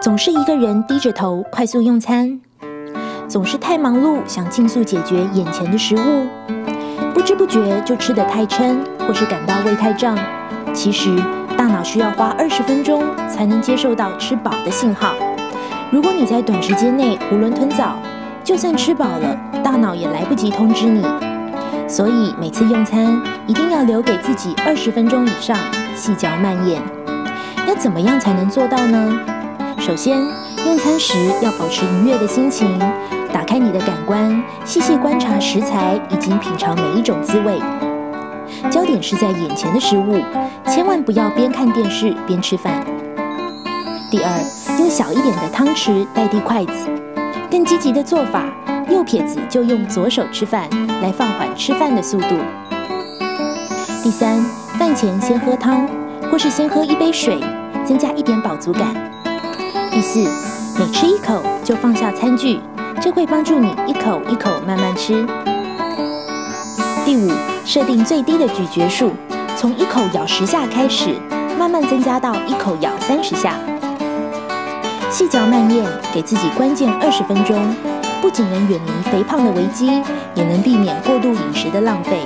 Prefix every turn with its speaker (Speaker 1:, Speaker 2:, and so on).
Speaker 1: 总是一个人低着头快速用餐，总是太忙碌想尽速解决眼前的食物，不知不觉就吃得太撑，或是感到胃太胀。其实大脑需要花二十分钟才能接受到吃饱的信号。如果你在短时间内囫囵吞枣，就算吃饱了，大脑也来不及通知你。所以每次用餐一定要留给自己二十分钟以上，细嚼慢咽。要怎么样才能做到呢？首先，用餐时要保持愉悦的心情，打开你的感官，细细观察食材以及品尝每一种滋味。焦点是在眼前的食物，千万不要边看电视边吃饭。第二，用小一点的汤匙代替筷子。更积极的做法，右撇子就用左手吃饭，来放缓吃饭的速度。第三，饭前先喝汤，或是先喝一杯水，增加一点饱足感。第四，每吃一口就放下餐具，这会帮助你一口一口慢慢吃。第五，设定最低的咀嚼数，从一口咬十下开始，慢慢增加到一口咬三十下。细嚼慢咽，给自己关键二十分钟，不仅能远离肥胖的危机，也能避免过度饮食的浪费。